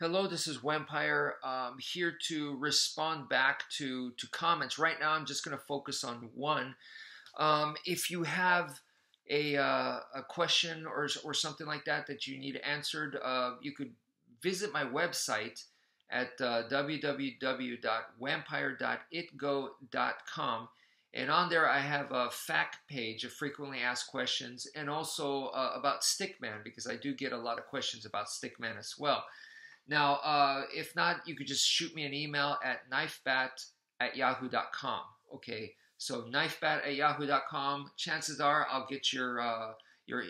Hello, this is Vampire. I'm here to respond back to, to comments. Right now, I'm just going to focus on one. Um, if you have a, uh, a question or, or something like that that you need answered, uh, you could visit my website at uh, www.wmpyr.itgo.com. And on there, I have a fact page of frequently asked questions and also uh, about Stickman because I do get a lot of questions about Stickman as well. Now, uh, if not, you could just shoot me an email at knifebat at yahoo.com. Okay, so knifebat at yahoo.com. Chances are I'll get your uh, your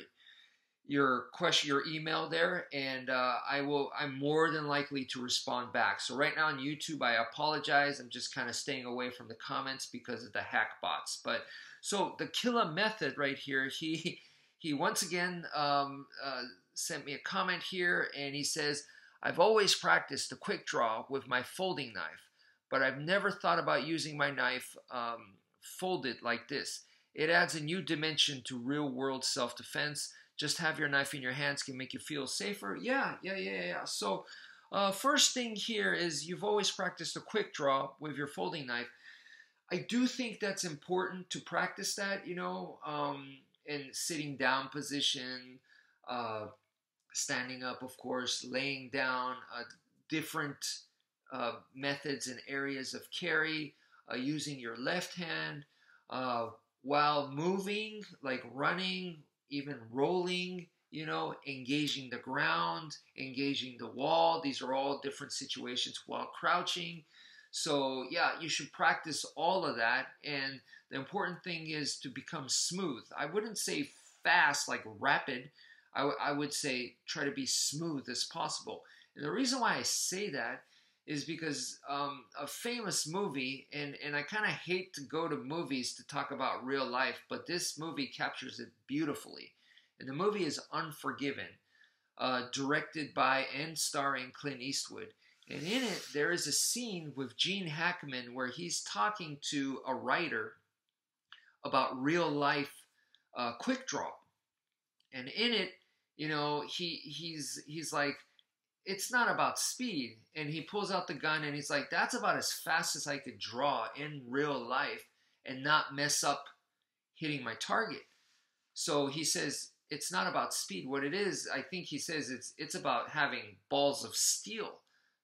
your question, your email there, and uh, I will. I'm more than likely to respond back. So right now on YouTube, I apologize. I'm just kind of staying away from the comments because of the hack bots. But so the killer method right here, he he once again um, uh, sent me a comment here, and he says. I've always practiced the quick draw with my folding knife, but I've never thought about using my knife um, folded like this. It adds a new dimension to real world self defense. Just have your knife in your hands can make you feel safer. Yeah, yeah, yeah, yeah. So, uh, first thing here is you've always practiced a quick draw with your folding knife. I do think that's important to practice that, you know, um, in sitting down position, uh, standing up, of course, laying down, uh, different uh, methods and areas of carry, uh, using your left hand uh, while moving, like running, even rolling, you know, engaging the ground, engaging the wall. These are all different situations while crouching. So, yeah, you should practice all of that. And the important thing is to become smooth. I wouldn't say fast, like rapid, I, w- I would say try to be smooth as possible. And the reason why I say that is because um, a famous movie, and, and I kind of hate to go to movies to talk about real life, but this movie captures it beautifully. And the movie is Unforgiven, uh, directed by and starring Clint Eastwood. And in it, there is a scene with Gene Hackman where he's talking to a writer about real life uh, quick draw. And in it, you know, he he's he's like, it's not about speed. And he pulls out the gun and he's like, that's about as fast as I could draw in real life and not mess up hitting my target. So he says it's not about speed. What it is, I think he says it's it's about having balls of steel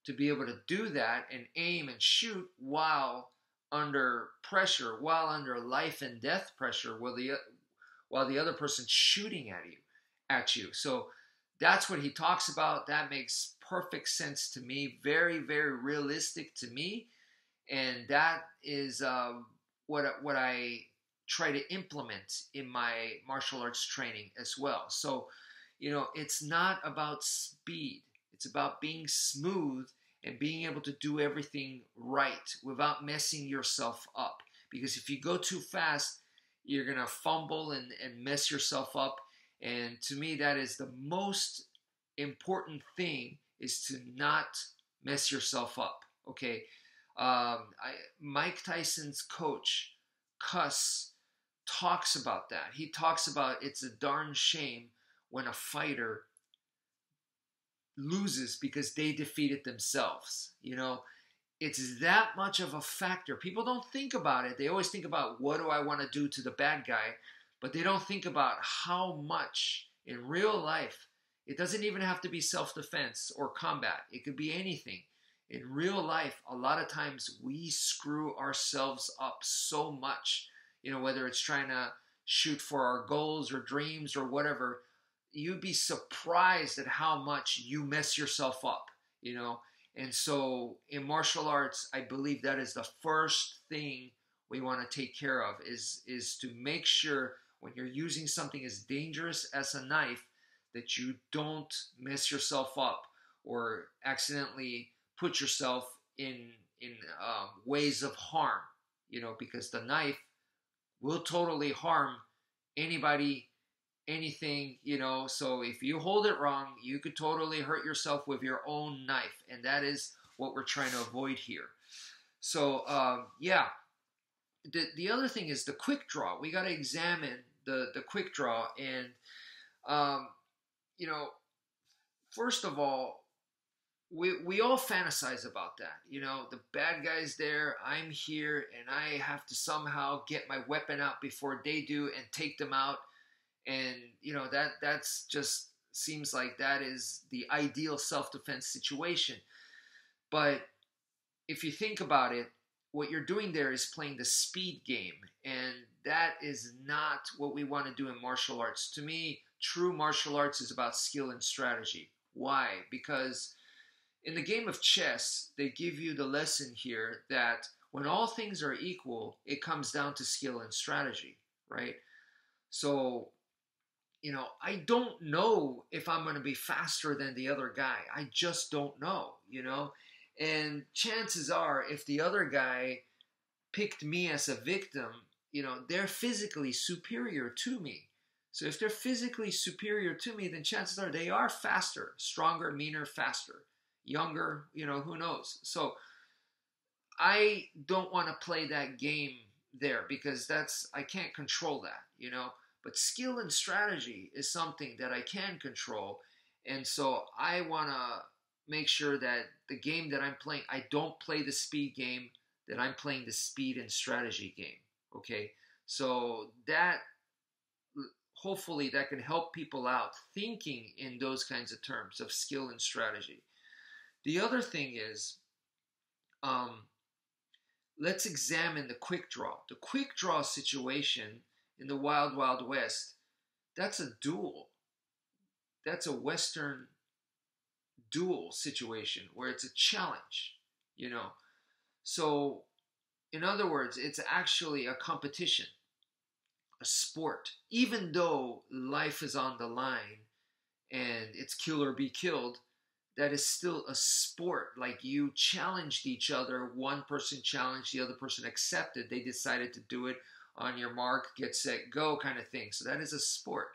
to be able to do that and aim and shoot while under pressure, while under life and death pressure, while the while the other person's shooting at you at you. So that's what he talks about. That makes perfect sense to me. Very, very realistic to me, and that is um, what what I try to implement in my martial arts training as well. So, you know, it's not about speed. It's about being smooth and being able to do everything right without messing yourself up. Because if you go too fast, you're gonna fumble and, and mess yourself up and to me, that is the most important thing is to not mess yourself up. Okay. Um, I, Mike Tyson's coach, Cus, talks about that. He talks about it's a darn shame when a fighter loses because they defeated themselves. You know, it's that much of a factor. People don't think about it. They always think about what do I want to do to the bad guy but they don't think about how much in real life, it doesn't even have to be self defense or combat, it could be anything. In real life, a lot of times we screw ourselves up so much, you know, whether it's trying to shoot for our goals or dreams or whatever, you'd be surprised at how much you mess yourself up, you know. And so in martial arts, I believe that is the first thing we want to take care of is is to make sure when you're using something as dangerous as a knife that you don't mess yourself up or accidentally put yourself in in um, ways of harm you know because the knife will totally harm anybody anything you know. So if you hold it wrong you could totally hurt yourself with your own knife and that is what we're trying to avoid here. So um, yeah. The, the other thing is the quick draw. We got to examine the the quick draw and um, you know first of all we we all fantasize about that. You know, the bad guy's there, I'm here, and I have to somehow get my weapon out before they do and take them out. And you know that that's just seems like that is the ideal self-defense situation. But if you think about it, what you're doing there is playing the speed game, and that is not what we want to do in martial arts. To me, true martial arts is about skill and strategy. Why? Because in the game of chess, they give you the lesson here that when all things are equal, it comes down to skill and strategy, right? So, you know, I don't know if I'm going to be faster than the other guy. I just don't know, you know? And chances are, if the other guy picked me as a victim, you know, they're physically superior to me. So if they're physically superior to me, then chances are they are faster, stronger, meaner, faster younger, you know, who knows. So I don't want to play that game there because that's I can't control that, you know. But skill and strategy is something that I can control. And so I want to make sure that the game that I'm playing, I don't play the speed game, that I'm playing the speed and strategy game. Okay? So that hopefully that can help people out thinking in those kinds of terms of skill and strategy. The other thing is, um, let's examine the quick draw. The quick draw situation in the Wild Wild West, that's a duel. That's a Western duel situation where it's a challenge, you know. So, in other words, it's actually a competition, a sport. Even though life is on the line and it's kill or be killed, that is still a sport. Like you challenged each other. One person challenged, the other person accepted. They decided to do it on your mark, get set, go kind of thing. So that is a sport.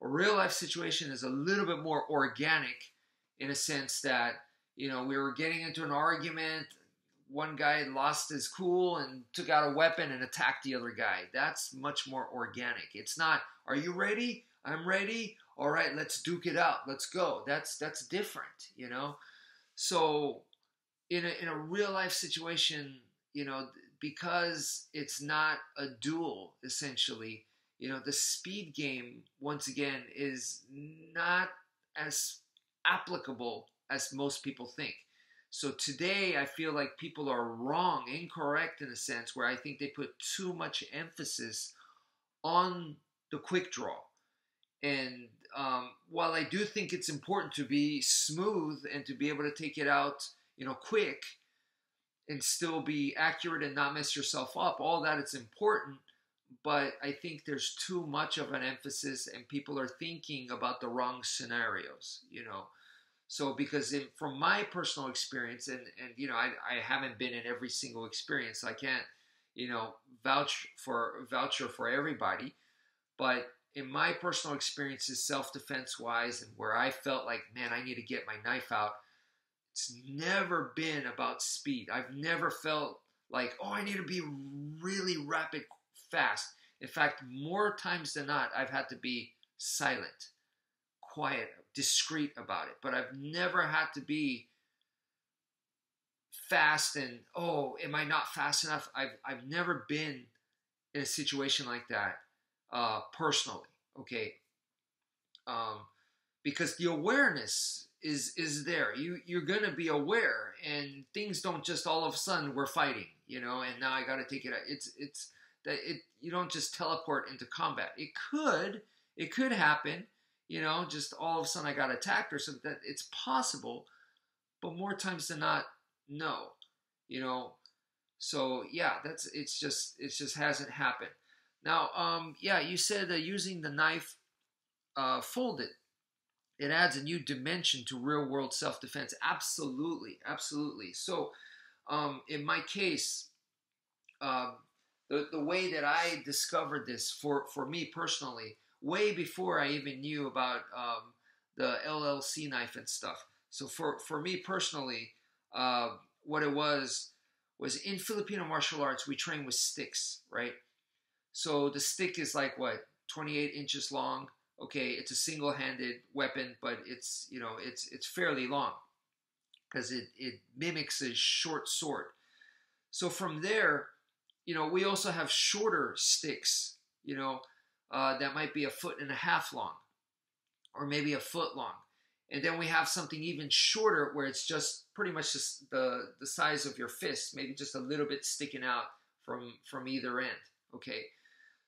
A real life situation is a little bit more organic in a sense that, you know, we were getting into an argument. One guy lost his cool and took out a weapon and attacked the other guy. That's much more organic. It's not, are you ready? I'm ready all right, let's duke it out. Let's go. That's that's different, you know. So in a in a real life situation, you know, because it's not a duel essentially, you know, the speed game once again is not as applicable as most people think. So today I feel like people are wrong, incorrect in a sense where I think they put too much emphasis on the quick draw. And um, while I do think it's important to be smooth and to be able to take it out, you know, quick and still be accurate and not mess yourself up, all that it's important. But I think there's too much of an emphasis, and people are thinking about the wrong scenarios, you know. So, because in, from my personal experience, and, and you know, I, I haven't been in every single experience, I can't, you know, vouch for voucher for everybody. But in my personal experiences, self defense wise, and where I felt like, man, I need to get my knife out, it's never been about speed. I've never felt like, oh, I need to be really rapid, fast. In fact, more times than not, I've had to be silent, quiet, discreet about it. But I've never had to be fast and, oh, am I not fast enough? I've, I've never been in a situation like that uh, personally. Okay, um, because the awareness is is there. You you're gonna be aware, and things don't just all of a sudden we're fighting, you know, and now I got to take it. Out. It's it's that it you don't just teleport into combat. It could it could happen, you know, just all of a sudden I got attacked or something. That it's possible, but more times than not, no, you know. So yeah, that's it's just it just hasn't happened. Now, um, yeah, you said that using the knife uh, folded, it adds a new dimension to real world self defense. Absolutely, absolutely. So, um, in my case, uh, the, the way that I discovered this for, for me personally, way before I even knew about um, the LLC knife and stuff. So, for, for me personally, uh, what it was was in Filipino martial arts, we train with sticks, right? So the stick is like what 28 inches long. Okay, it's a single-handed weapon, but it's you know it's it's fairly long. because it, it mimics a short sword. So from there, you know, we also have shorter sticks, you know, uh, that might be a foot and a half long or maybe a foot long. And then we have something even shorter where it's just pretty much just the, the size of your fist, maybe just a little bit sticking out from, from either end. Okay.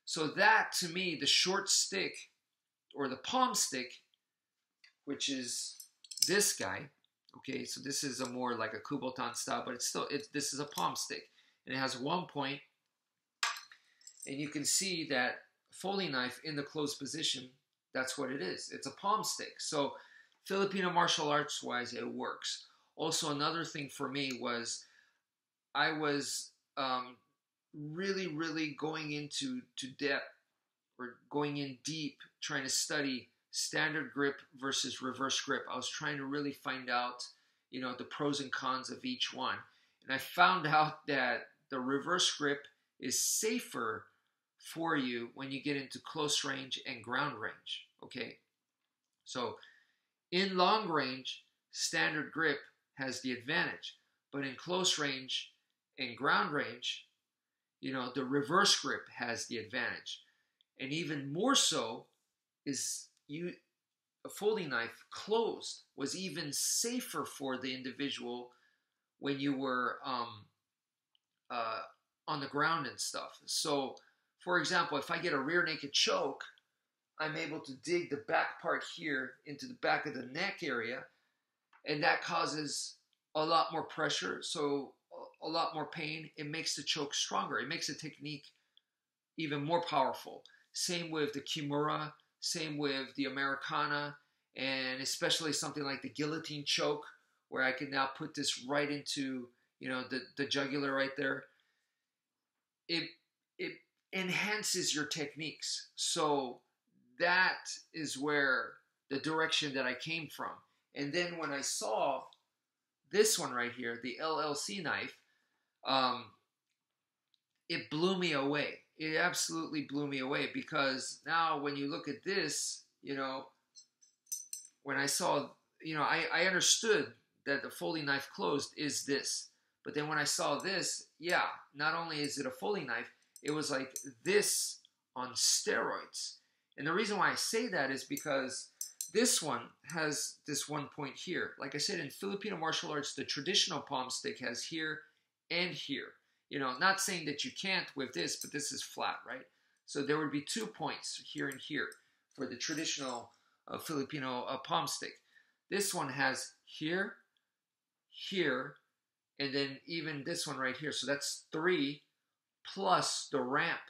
So that to me, the short stick or the palm stick, which is this guy, okay, so this is a more like a Kubotan style, but it's still, it's, this is a palm stick. And it has one point, and you can see that folding knife in the closed position, that's what it is. It's a palm stick. So Filipino martial arts wise, it works. Also, another thing for me was I was um, really, really going into to depth or going in deep, trying to study standard grip versus reverse grip. I was trying to really find out, you know, the pros and cons of each one. And I found out that the reverse grip is safer for you when you get into close range and ground range. Okay. So in long range, standard grip has the advantage. But in close range and ground range, you know, the reverse grip has the advantage. And even more so is you a folding knife closed was even safer for the individual when you were um, uh, on the ground and stuff. So, for example, if I get a rear naked choke, I'm able to dig the back part here into the back of the neck area, and that causes a lot more pressure. So a lot more pain. It makes the choke stronger. It makes the technique even more powerful. Same with the Kimura, same with the Americana, and especially something like the guillotine choke, where I can now put this right into you know the, the jugular right there. It enhances your techniques. So that is where the direction that I came from. And then when I saw this one right here, the LLC knife, um, it blew me away. It absolutely blew me away because now when you look at this, you know, when I saw, you know, I, I understood that the folding knife closed is this. But then when I saw this, yeah, not only is it a folding knife, it was like this on steroids. And the reason why I say that is because this one has this one point here. Like I said, in Filipino martial arts, the traditional palm stick has here and here. You know, not saying that you can't with this, but this is flat, right? So there would be two points here and here for the traditional uh, Filipino uh, palm stick. This one has here, here, and then even this one right here. So that's three plus the ramp.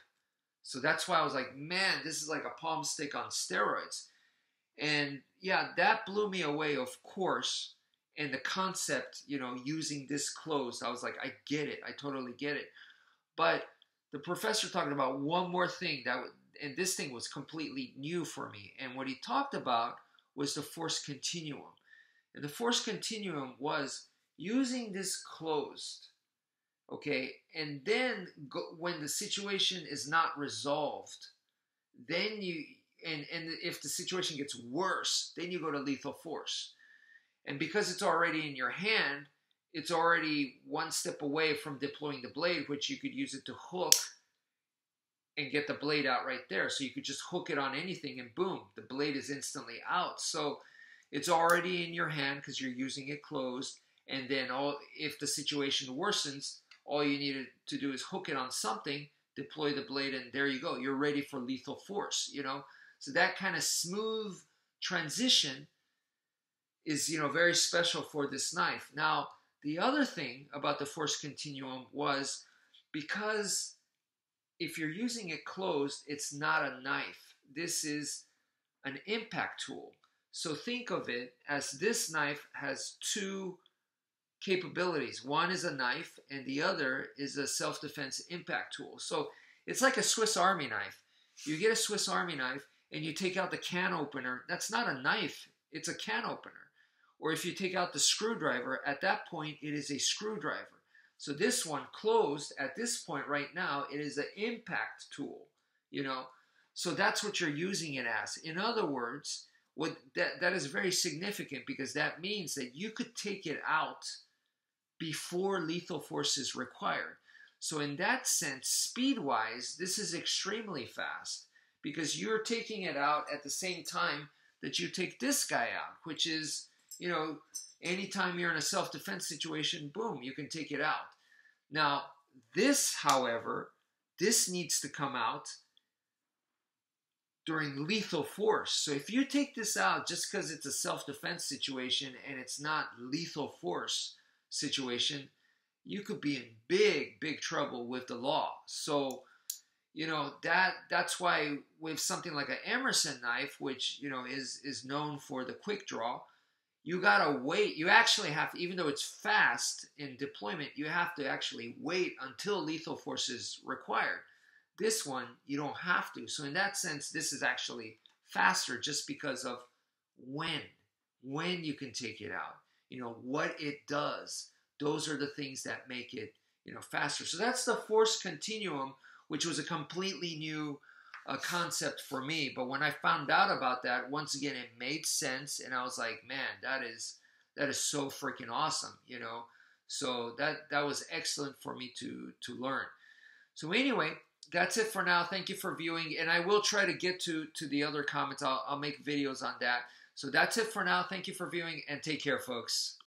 So that's why I was like, man, this is like a palm stick on steroids. And yeah, that blew me away, of course and the concept, you know, using this closed, I was like, I get it. I totally get it. But the professor talked about one more thing that, and this thing was completely new for me. And what he talked about was the force continuum. And the force continuum was using this closed, okay, and then go, when the situation is not resolved, then you, and, and if the situation gets worse, then you go to lethal force. And because it's already in your hand, it's already one step away from deploying the blade, which you could use it to hook and get the blade out right there. So you could just hook it on anything and boom, the blade is instantly out. So it's already in your hand because you're using it closed. And then all if the situation worsens, all you need to do is hook it on something, deploy the blade, and there you go. You're ready for lethal force, you know? So that kind of smooth transition is you know very special for this knife. Now the other thing about the force continuum was because if you're using it closed, it's not a knife. This is an impact tool. So think of it as this knife has two capabilities. One is a knife and the other is a self-defense impact tool. So it's like a Swiss Army knife. You get a Swiss Army knife and you take out the can opener. That's not a knife, it's a can opener. Or if you take out the screwdriver, at that point it is a screwdriver. So this one closed at this point right now, it is an impact tool, you know. So that's what you're using it as. In other words, what that that is very significant because that means that you could take it out before lethal force is required. So in that sense, speed-wise, this is extremely fast because you're taking it out at the same time that you take this guy out, which is, you know, anytime you're in a self-defense situation, boom, you can take it out. Now, this, however, this needs to come out during lethal force. So if you take this out just because it's a self-defense situation and it's not lethal force situation, you could be in big, big trouble with the law. So, you know, that that's why with something like an Emerson knife, which, you know, is is known for the quick draw, you gotta wait. You actually have to, even though it's fast in deployment, you have to actually wait until lethal force is required. This one, you don't have to. So in that sense, this is actually faster just because of when, when you can take it out. You know, what it does. Those are the things that make it, you know, faster. So that's the force continuum, which was a completely new uh, concept for me. But when I found out about that, once again, it made sense, and I was like, man, that is that is so freaking awesome, you know. So that that was excellent for me to to learn. So anyway, that's it for now. Thank you for viewing, and I will try to get to to the other comments. I'll, I'll make videos on that. So that's it for now. Thank you for viewing, and take care, folks.